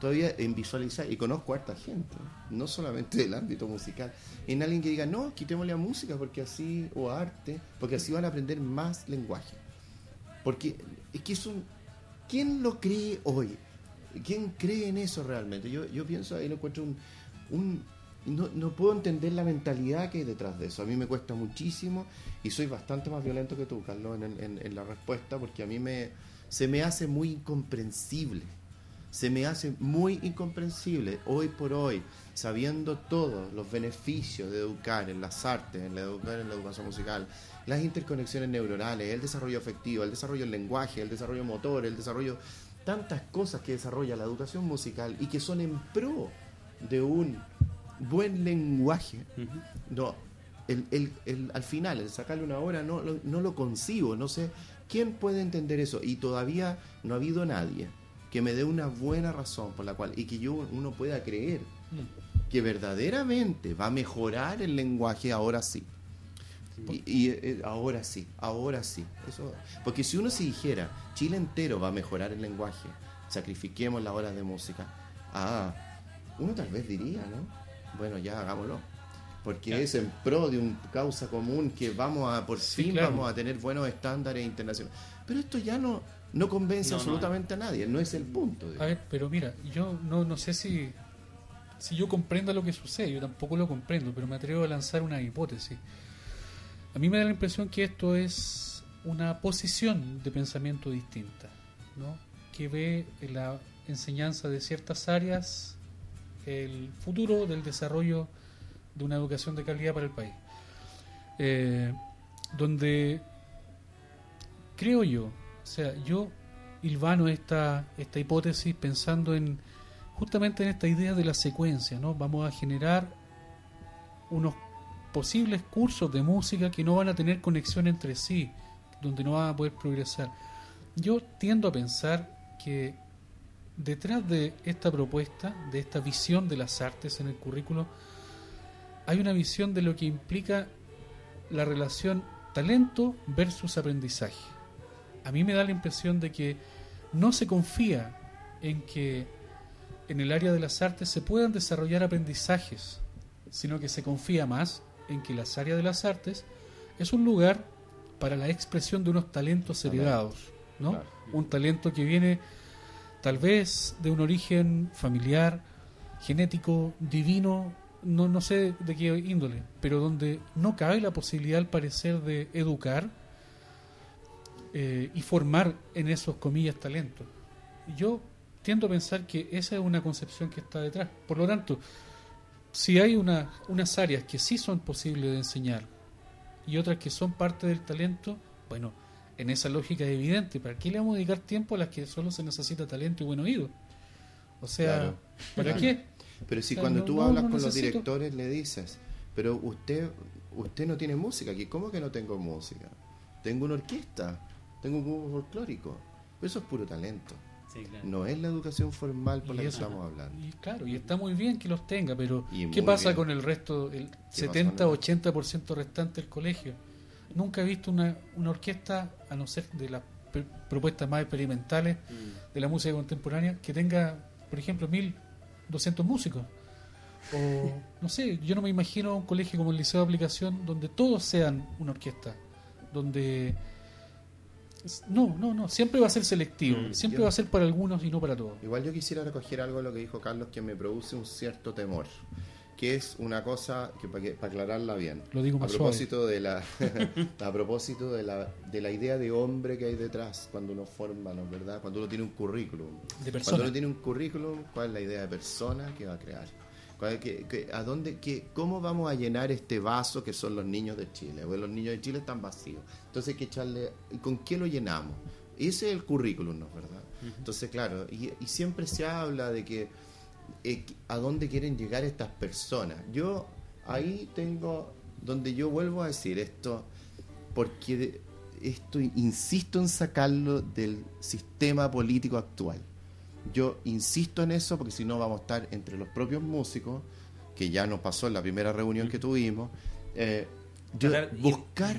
todavía en visualizar, y conozco a harta gente, no solamente del ámbito musical, en alguien que diga, no, quitémosle a música porque así, o arte, porque así van a aprender más lenguaje. Porque es que es un... ¿Quién lo cree hoy? ¿Quién cree en eso realmente? Yo, yo pienso, ahí lo encuentro un... no, no, puedo entender la mentalidad que hay detrás de eso. A mí me cuesta muchísimo y soy bastante más violento que tú, Carlos, en, en, la respuesta, porque a mí me, se me hace muy incomprensible. Se me hace muy incomprensible hoy por hoy, sabiendo todos los beneficios de educar en las artes, en la, educar en la educación musical, las interconexiones neuronales, el desarrollo afectivo, el desarrollo del lenguaje, el desarrollo motor, el desarrollo tantas cosas que desarrolla la educación musical y que son en pro de un buen lenguaje. No, el, el, al final, el sacarle una hora, no, no lo concibo, no sé quién puede entender eso. Y todavía no ha habido nadie que me dé una buena razón por la cual, y que yo uno pueda creer mm. que verdaderamente va a mejorar el lenguaje ahora sí. Y, eh, ahora sí, ahora sí. Eso, porque si uno se dijera, Chile entero va a mejorar el lenguaje, sacrifiquemos las horas de música, ah, uno tal vez diría, ¿no? Bueno, ya hagámoslo. Porque es en pro de una causa común que vamos a, por fin vamos a tener buenos estándares internacionales. Pero esto ya no, no convence absolutamente a nadie, no es el punto. A ver, pero mira, yo no, no sé si, si yo comprendo lo que sucede, yo tampoco lo comprendo, pero me atrevo a lanzar una hipótesis. A mí me da la impresión que esto es una posición de pensamiento distinta, ¿no? que ve en la enseñanza de ciertas áreas el futuro del desarrollo de una educación de calidad para el país. Eh, donde creo yo, o sea, yo hilvano esta, esta hipótesis pensando en justamente en esta idea de la secuencia, ¿no? Vamos a generar unos posibles cursos de música que no van a tener conexión entre sí, donde no van a poder progresar. Yo tiendo a pensar que detrás de esta propuesta, de esta visión de las artes en el currículo, hay una visión de lo que implica la relación talento versus aprendizaje. A mí me da la impresión de que no se confía en que en el área de las artes se puedan desarrollar aprendizajes, sino que se confía más en que las áreas de las artes es un lugar para la expresión de unos talentos heredados, ¿no? Un talento que viene tal vez de un origen familiar, genético, divino, no, no sé de qué índole, pero donde no cabe la posibilidad al parecer de educar eh, y formar en esos comillas talentos. Yo tiendo a pensar que esa es una concepción que está detrás. Por lo tanto, si hay una, unas áreas que sí son posibles de enseñar y otras que son parte del talento, bueno, en esa lógica es evidente. ¿Para qué le vamos a dedicar tiempo a las que solo se necesita talento y buen oído? O sea, ¿para qué? Pero si cuando tú hablas con los directores le dices, pero usted usted no tiene música aquí, ¿cómo que no tengo música? Tengo una orquesta, tengo un grupo folclórico. Eso es puro talento. No es la educación formal por la que estamos hablando. Y claro, y está muy bien que los tenga, pero ¿qué pasa con el resto, el 70-80% restante del colegio? Nunca he visto una, una orquesta, a no ser de las propuestas más experimentales mm. de la música contemporánea, que tenga, por ejemplo, 1200 músicos. O, no sé, yo no me imagino un colegio como el Liceo de Aplicación donde todos sean una orquesta, donde no, no, no, siempre va a ser selectivo, mm, siempre va a ser para algunos y no para todos. Igual yo quisiera recoger algo de lo que dijo Carlos que me produce un cierto temor, que es una cosa que para, aclararla bien. Lo digo más a propósito de la a propósito de la de la idea de hombre que hay detrás cuando uno forma, ¿no? ¿verdad? Cuando uno tiene un currículum. De cuando uno tiene un currículum, ¿cuál es la idea de persona que va a crear? ¿A dónde, ¿Cómo vamos a llenar este vaso que son los niños de Chile? Porque los niños de Chile están vacíos. Entonces hay que echarle... ¿Con qué lo llenamos? Ese es el currículum, ¿no? ¿verdad? Entonces, claro, y, siempre se habla de que eh, a dónde quieren llegar estas personas. Yo ahí tengo donde yo vuelvo a decir esto, porque esto insisto en sacarlo del sistema político actual. Yo insisto en eso porque si no vamos a estar entre los propios músicos, que ya nos pasó en la primera reunión que tuvimos, eh, buscar...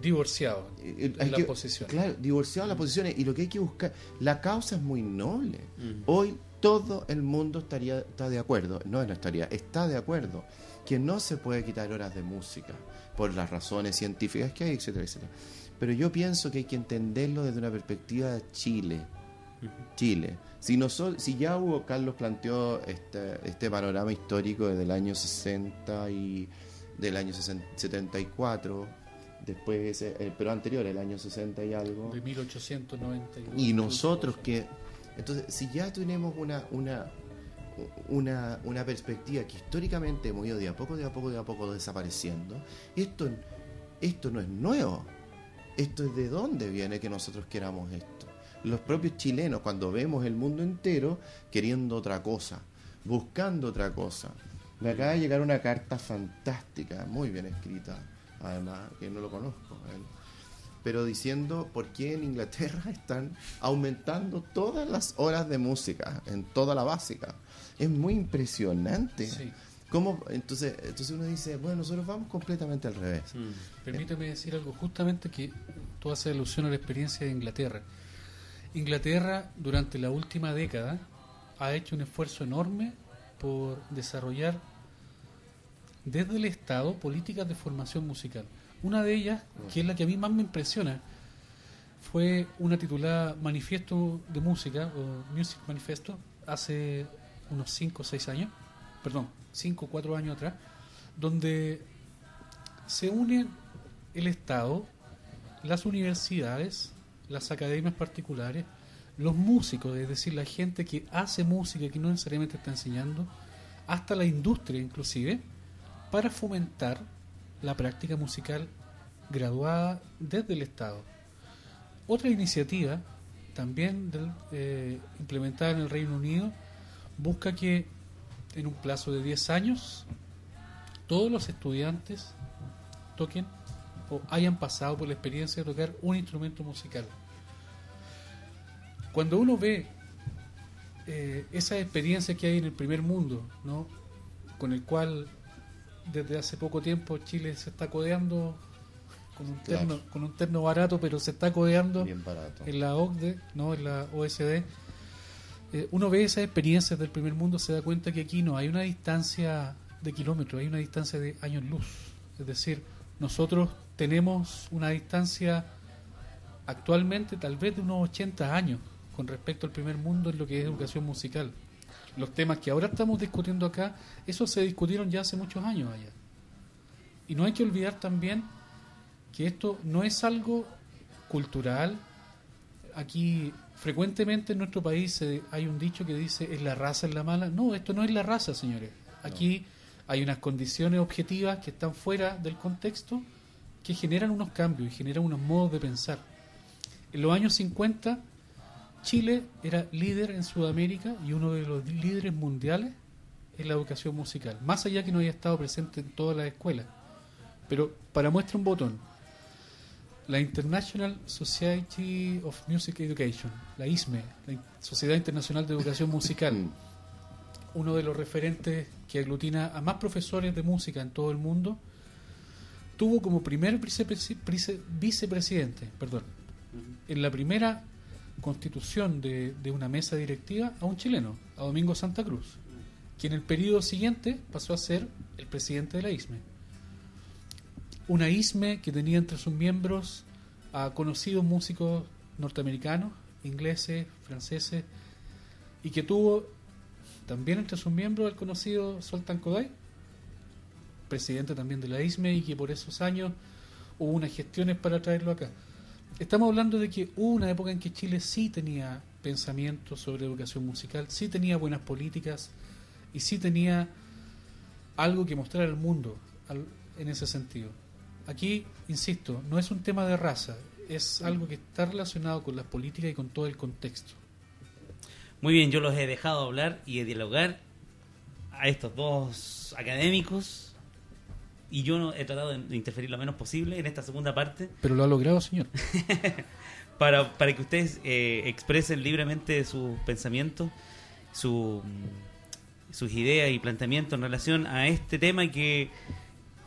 Divorciado eh, en la posición. Claro, divorciado en las posiciones. Y lo que hay que buscar, la causa es muy noble. Hoy todo el mundo estaría está de acuerdo, no, no estaría, está de acuerdo que no se puede quitar horas de música por las razones científicas que hay, etcétera, etcétera. Pero yo pienso que hay que entenderlo desde una perspectiva de Chile. Chile. Si, si ya Hugo Carlos planteó este, este panorama histórico desde el año 60 y del año 74, después, pero anterior, el año 60 y algo. De 1892. Y nosotros que... Entonces, si ya tenemos una, una, una, una perspectiva que históricamente hemos ido de a poco, de a poco, de a poco desapareciendo, esto, esto no es nuevo. Esto es de dónde viene que nosotros queramos esto los propios chilenos cuando vemos el mundo entero queriendo otra cosa, buscando otra cosa. Me acaba de llegar una carta fantástica, muy bien escrita, además, que no lo conozco, pero diciendo por qué en Inglaterra están aumentando todas las horas de música, en toda la básica. Es muy impresionante. ¿Cómo? Entonces, entonces uno dice, bueno, nosotros vamos completamente al revés. Mm. Permíteme decir algo, justamente que tú haces alusión a la experiencia de Inglaterra. Inglaterra durante la última década ha hecho un esfuerzo enorme por desarrollar desde el Estado políticas de formación musical. Una de ellas, que es la que a mí más me impresiona, fue una titulada Manifiesto de Música, o Music Manifesto, hace unos 5 o 6 años, perdón, 5 o 4 años atrás, donde se unen el Estado, las universidades, las academias particulares, los músicos, es decir, la gente que hace música que no necesariamente está enseñando, hasta la industria inclusive, para fomentar la práctica musical graduada desde el Estado. Otra iniciativa, también eh, implementada en el Reino Unido, busca que en un plazo de 10 años todos los estudiantes toquen o hayan pasado por la experiencia de tocar un instrumento musical. Cuando uno ve eh, esa experiencia que hay en el primer mundo, ¿no? con el cual desde hace poco tiempo Chile se está codeando con un terno, con un terno barato, pero se está codeando en la OCDE, ¿no? en la OSD. Eh, uno ve esas experiencias del primer mundo, se da cuenta que aquí no hay una distancia de kilómetros, hay una distancia de años luz. Es decir, nosotros tenemos una distancia actualmente tal vez de unos 80 años con respecto al primer mundo en lo que es educación musical. Los temas que ahora estamos discutiendo acá, esos se discutieron ya hace muchos años allá. Y no hay que olvidar también que esto no es algo cultural. Aquí frecuentemente en nuestro país hay un dicho que dice es la raza es la mala. No, esto no es la raza, señores. Aquí hay unas condiciones objetivas que están fuera del contexto que generan unos cambios y generan unos modos de pensar. En los años 50, Chile era líder en Sudamérica y uno de los líderes mundiales en la educación musical, más allá que no haya estado presente en todas las escuelas. Pero para muestra un botón, la International Society of Music Education, la ISME, la Sociedad Internacional de Educación Musical, mm. uno de los referentes que aglutina a más profesores de música en todo el mundo, tuvo como primer vicepresidente, perdón, en la primera constitución de, de, una mesa directiva a un chileno, a Domingo Santa Cruz, que en el periodo siguiente pasó a ser el presidente de la ISME una ISME que tenía entre sus miembros a conocidos músicos norteamericanos, ingleses, franceses, y que tuvo también entre sus miembros al conocido Soltan Koday, presidente también de la ISME, y que por esos años hubo unas gestiones para traerlo acá. Estamos hablando de que hubo una época en que Chile sí tenía pensamiento sobre educación musical, sí tenía buenas políticas y sí tenía algo que mostrar al mundo en ese sentido. Aquí, insisto, no es un tema de raza, es algo que está relacionado con las políticas y con todo el contexto. Muy bien, yo los he dejado hablar y dialogar a estos dos académicos y yo no he tratado de interferir lo menos posible en esta segunda parte. Pero lo ha logrado, señor. para, para que ustedes eh, expresen libremente sus pensamientos, su, sus ideas y planteamientos en relación a este tema que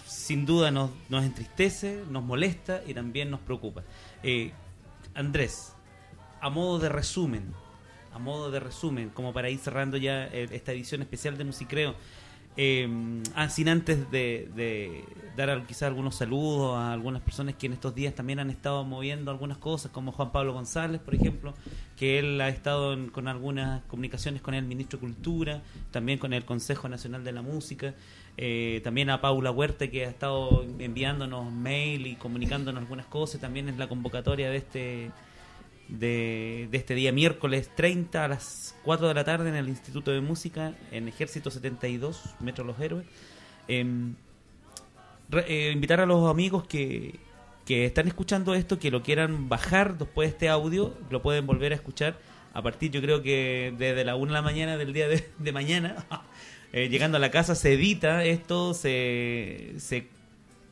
sin duda nos, nos entristece, nos molesta y también nos preocupa. Eh, Andrés, a modo de resumen, a modo de resumen, como para ir cerrando ya eh, esta edición especial de Musicreo, eh, sin antes de, dar quizás algunos saludos a algunas personas que en estos días también han estado moviendo algunas cosas, como Juan Pablo González, por ejemplo, que él ha estado con algunas comunicaciones con el ministro de Cultura, también con el Consejo Nacional de la Música. Eh, también a Paula Huerta que ha estado enviándonos mail y comunicándonos algunas cosas, también es la convocatoria de este de, este día miércoles 30 a las 4 de la tarde en el Instituto de Música en Ejército 72, Metro Los Héroes. Em, eh, invitar a los amigos que, que están escuchando esto, que lo quieran bajar después de este audio, lo pueden volver a escuchar a partir, yo creo que desde la 1 de la mañana del día de, mañana Eh, llegando a la casa se edita esto, se, se,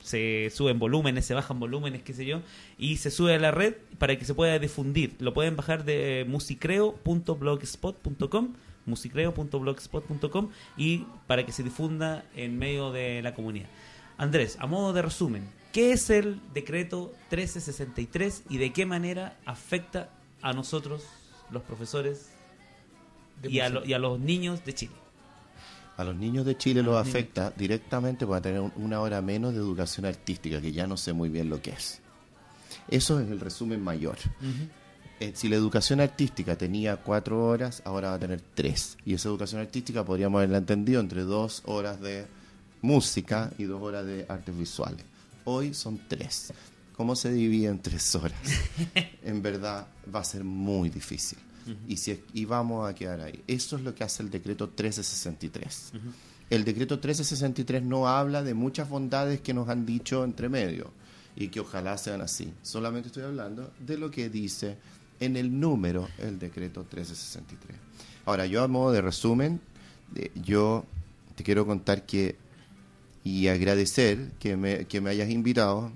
se suben volúmenes, se bajan volúmenes, qué sé yo, y se sube a la red para que se pueda difundir. Lo pueden bajar de musicreo.blogspot.com musicreo.blogspot.com y para que se difunda en medio de la comunidad. Andrés, a modo de resumen, ¿qué es el decreto 1363 y de qué manera afecta a nosotros, los profesores, y a, y a los niños de Chile? A los niños de Chile los afecta directamente para tener una hora menos de educación artística, que ya no sé muy bien lo que es. Eso es el resumen mayor. Eh, si la educación artística tenía cuatro horas, ahora va a tener tres. Y esa educación artística podríamos haberla entendido entre dos horas de música y dos horas de artes visuales. Hoy son tres. ¿Cómo se divide en tres horas? en verdad va a ser muy difícil y, si, y vamos a quedar ahí. Eso es lo que hace el decreto 1363. El decreto 1363 no habla de muchas bondades que nos han dicho entre medio y que ojalá sean así. Solamente estoy hablando de lo que dice en el número el decreto 1363. Ahora, yo a modo de resumen, yo te quiero contar que y agradecer que me, que me hayas invitado.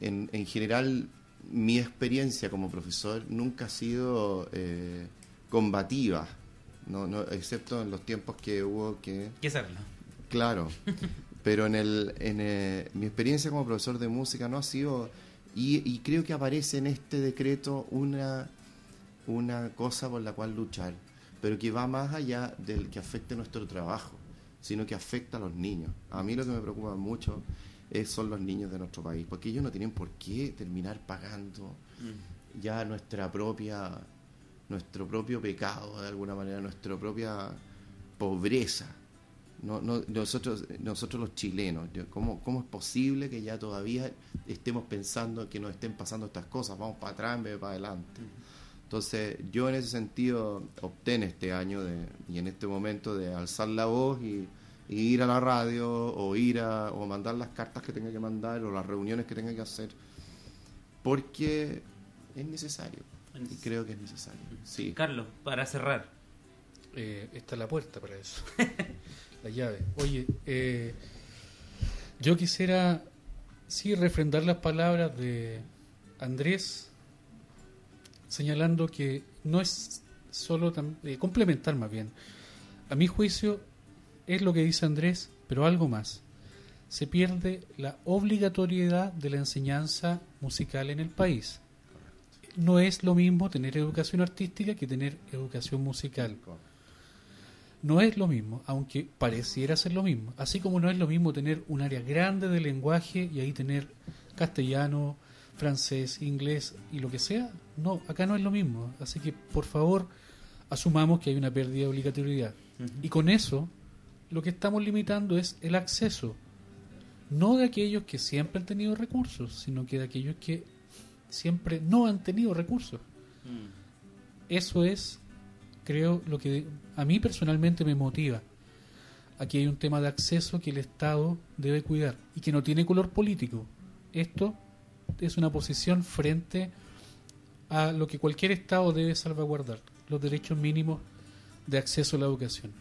En, en general, mi experiencia como profesor nunca ha sido eh, combativa, no, no, excepto en los tiempos que hubo que... ¿Qué serlo? Claro, pero en, el, en eh, mi experiencia como profesor de música no ha sido... Y, creo que aparece en este decreto una, una cosa por la cual luchar, pero que va más allá del que afecte nuestro trabajo, sino que afecta a los niños. A mí lo que me preocupa mucho son los niños de nuestro país, porque ellos no tienen por qué terminar pagando mm. ya nuestra propia, nuestro propio pecado, de alguna manera, nuestra propia pobreza. No, no, nosotros, nosotros los chilenos, ¿cómo, ¿cómo es posible que ya todavía estemos pensando que nos estén pasando estas cosas? Vamos para atrás en vez de para adelante. Mm. Entonces, yo en ese sentido opté en este año de, y en este momento de alzar la voz y, ir a la radio o ir a o mandar las cartas que tenga que mandar o las reuniones que tenga que hacer porque es necesario. Y creo que es necesario. Sí. Carlos para cerrar. Eh, está la puerta para eso. La llave. Oye eh, yo quisiera sí refrendar las palabras de Andrés señalando que no es solo eh, complementar más bien. A mi juicio es lo que dice Andrés, pero algo más. Se pierde la obligatoriedad de la enseñanza musical en el país. No es lo mismo tener educación artística que tener educación musical. No es lo mismo, aunque pareciera ser lo mismo. Así como no es lo mismo tener un área grande de lenguaje y ahí tener castellano, francés, inglés y lo que sea. No, acá no es lo mismo. Así que, por favor, asumamos que hay una pérdida de obligatoriedad. Y con eso lo que estamos limitando es el acceso, no de aquellos que siempre han tenido recursos, sino que de aquellos que siempre no han tenido recursos. Mm. Eso es, creo, lo que a mí personalmente me motiva. Aquí hay un tema de acceso que el Estado debe cuidar y que no tiene color político. Esto es una posición frente a lo que cualquier Estado debe salvaguardar, los derechos mínimos de acceso a la educación.